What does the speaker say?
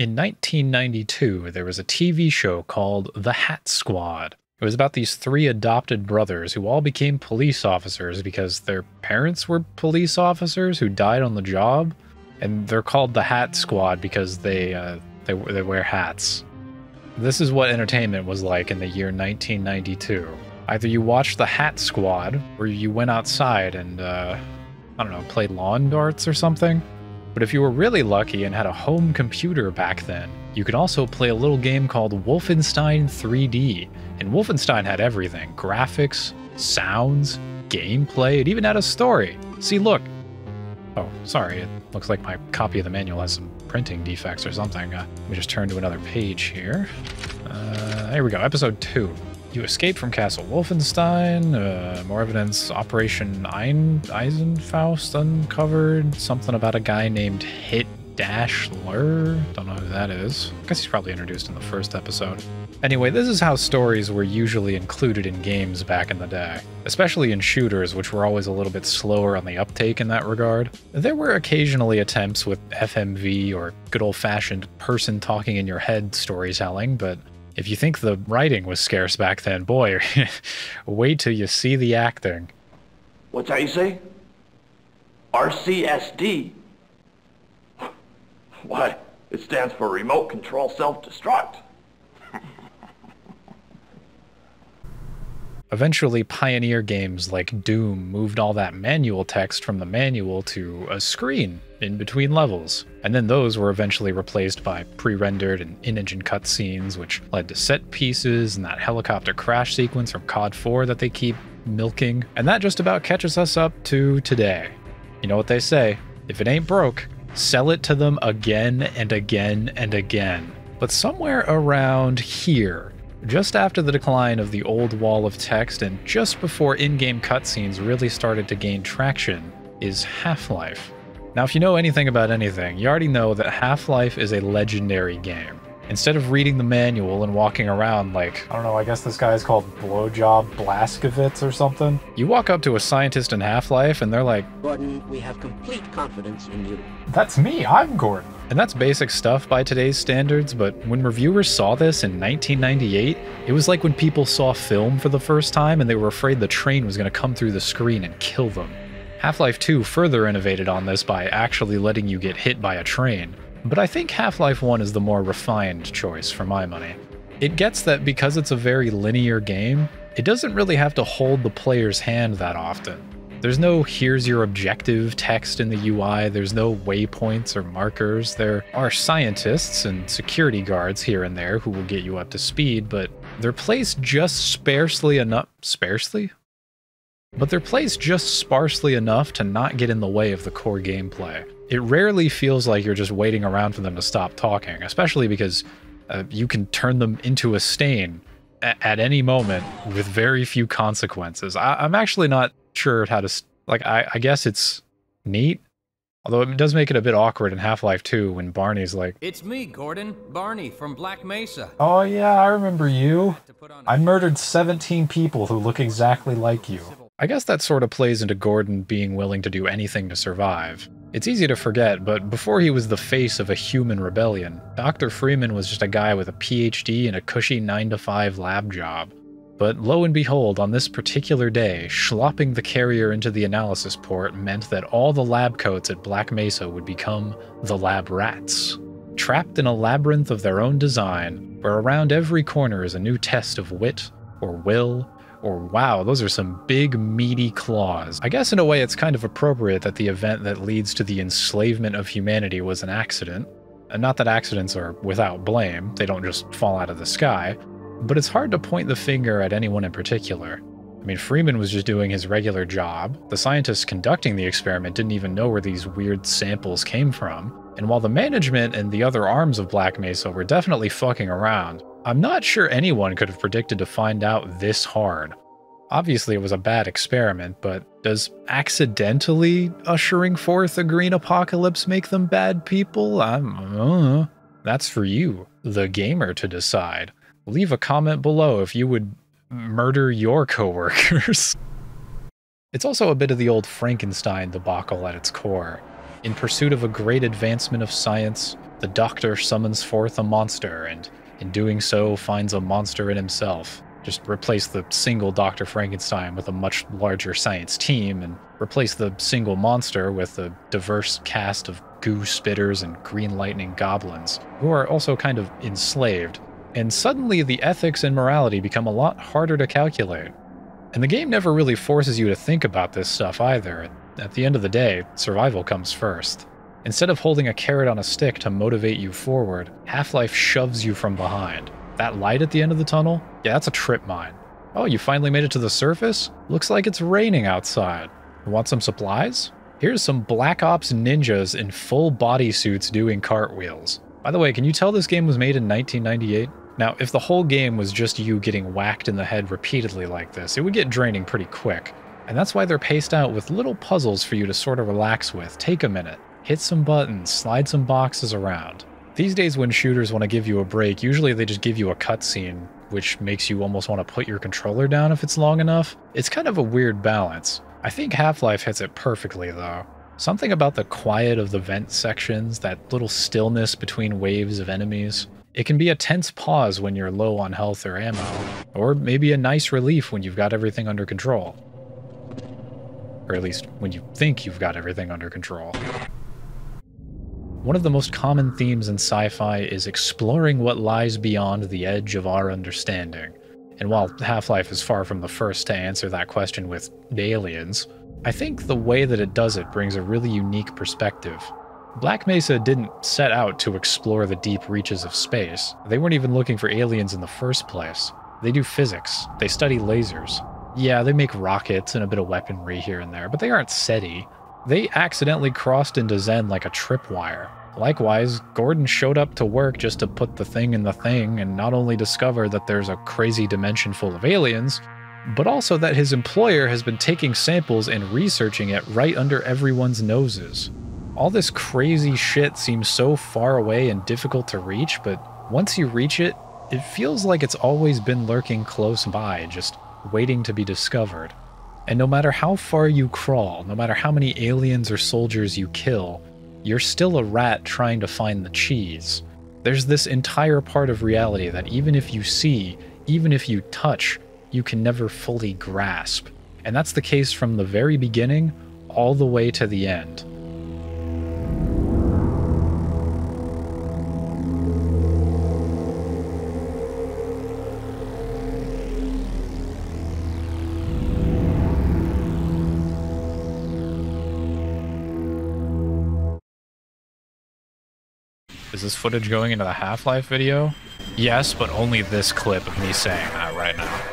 In 1992, there was a TV show called The Hat Squad. It was about these three adopted brothers who all became police officers because their parents were police officers who died on the job, and they're called the Hat Squad because they uh, they, they wear hats. This is what entertainment was like in the year 1992. Either you watched the Hat Squad, or you went outside and uh, I don't know, played lawn darts or something. But if you were really lucky and had a home computer back then, you could also play a little game called Wolfenstein 3D. And Wolfenstein had everything graphics, sounds, gameplay, it even had a story. See, look. Oh, sorry, it looks like my copy of the manual has some printing defects or something. Uh, let me just turn to another page here. Uh, here we go, episode 2. You escape from Castle Wolfenstein. Uh, more evidence. Operation Ein Eisenfaust uncovered. Something about a guy named Hit Dash Lur. Don't know who that is. I guess he's probably introduced in the first episode. Anyway, this is how stories were usually included in games back in the day, especially in shooters, which were always a little bit slower on the uptake in that regard. There were occasionally attempts with FMV or good old fashioned person talking in your head storytelling, but if you think the writing was scarce back then, boy, wait till you see the acting. What's that you say? RCSD? Why, it stands for Remote Control Self-Destruct. Eventually, Pioneer games like Doom moved all that manual text from the manual to a screen in between levels. And then those were eventually replaced by pre rendered and in engine cutscenes, which led to set pieces and that helicopter crash sequence from COD 4 that they keep milking. And that just about catches us up to today. You know what they say if it ain't broke, sell it to them again and again and again. But somewhere around here, just after the decline of the old wall of text and just before in game cutscenes really started to gain traction, is Half Life. Now, if you know anything about anything, you already know that Half Life is a legendary game. Instead of reading the manual and walking around like, I don't know, I guess this guy's is called Blowjob Blazkowicz or something, you walk up to a scientist in Half Life and they're like, Gordon, we have complete confidence in you. That's me, I'm Gordon. And that's basic stuff by today's standards, but when reviewers saw this in 1998, it was like when people saw film for the first time and they were afraid the train was going to come through the screen and kill them. Half Life 2 further innovated on this by actually letting you get hit by a train, but I think Half Life 1 is the more refined choice for my money. It gets that because it's a very linear game, it doesn't really have to hold the player's hand that often. There's no here's your objective text in the UI, there's no waypoints or markers. There are scientists and security guards here and there who will get you up to speed, but they're placed just sparsely enough. Sparsely? But they're placed just sparsely enough to not get in the way of the core gameplay. It rarely feels like you're just waiting around for them to stop talking, especially because uh, you can turn them into a stain at any moment with very few consequences. I- am actually not sure how to like. I, I guess it's neat, although it does make it a bit awkward in Half Life 2 when Barney's like, "It's me, Gordon, Barney from Black Mesa." Oh yeah, I remember you. I murdered 17 people who look exactly like you. I guess that sort of plays into Gordon being willing to do anything to survive. It's easy to forget, but before he was the face of a human rebellion, Dr. Freeman was just a guy with a PhD and a cushy 9 to 5 lab job. But lo and behold, on this particular day, schlopping the carrier into the analysis port meant that all the lab coats at Black Mesa would become the lab rats. Trapped in a labyrinth of their own design, where around every corner is a new test of wit, or will, or wow, those are some big meaty claws. I guess in a way it's kind of appropriate that the event that leads to the enslavement of humanity was an accident. And not that accidents are without blame, they don't just fall out of the sky, but it's hard to point the finger at anyone in particular. I mean, Freeman was just doing his regular job. The scientists conducting the experiment didn't even know where these weird samples came from. And while the management and the other arms of Black Mesa were definitely fucking around, I'm not sure anyone could have predicted to find out this hard. Obviously, it was a bad experiment, but does accidentally ushering forth a green apocalypse make them bad people? I'm, uh, that's for you, the gamer, to decide leave a comment below if you would murder your coworkers. it's also a bit of the old Frankenstein debacle at its core. In pursuit of a great advancement of science, The doctor summons forth a monster, and in doing so, finds a monster in himself. Just replace the single Dr. Frankenstein with a much larger science team, and replace the single monster with a diverse cast of goo spitters and green lightning goblins, who are also kind of enslaved. And suddenly, the ethics and morality become a lot harder to calculate. And the game never really forces you to think about this stuff either. At the end of the day, survival comes first. Instead of holding a carrot on a stick to motivate you forward, Half Life shoves you from behind. That light at the end of the tunnel? Yeah, that's a trip mine. Oh, you finally made it to the surface? Looks like it's raining outside. Want some supplies? Here's some Black Ops ninjas in full bodysuits doing cartwheels. By the way, can you tell this game was made in 1998? Now, if the whole game was just you getting whacked in the head repeatedly like this, it would get draining pretty quick. And that's why they're paced out with little puzzles for you to sort of relax with. Take a minute, hit some buttons, slide some boxes around. These days, when shooters want to give you a break, usually they just give you a cutscene, which makes you almost want to put your controller down if it's long enough. It's kind of a weird balance. I think Half Life hits it perfectly, though. Something about the quiet of the vent sections, that little stillness between waves of enemies. It can be a tense pause when you're low on health or ammo, or maybe a nice relief when you've got everything under control. Or at least when you think you've got everything under control. One of the most common themes in sci-fi is exploring what lies beyond the edge of our understanding. And while Half-Life is far from the first to answer that question with aliens, I think the way that it does it brings a really unique perspective. Black Mesa didn't set out to explore the deep reaches of space. They weren't even looking for aliens in the first place. They do physics. They study lasers. Yeah, they make rockets and a bit of weaponry here and there, but they aren't SETI. They accidentally crossed into Xen like a tripwire. Likewise, Gordon showed up to work just to put the thing in the thing and not only discover that there's a crazy dimension full of aliens, but also that his employer has been taking samples and researching it right under everyone's noses. All this crazy shit seems so far away and difficult to reach, but once you reach it, it feels like it's always been lurking close by, just waiting to be discovered. And no matter how far you crawl, no matter how many aliens or soldiers you kill, you're still a rat trying to find the cheese. There's this entire part of reality that even if you see, even if you touch, you can never fully grasp. And that's the case from the very beginning all the way to the end. Is this footage going into the Half-Life video? Yes, but only this clip of me saying that right now.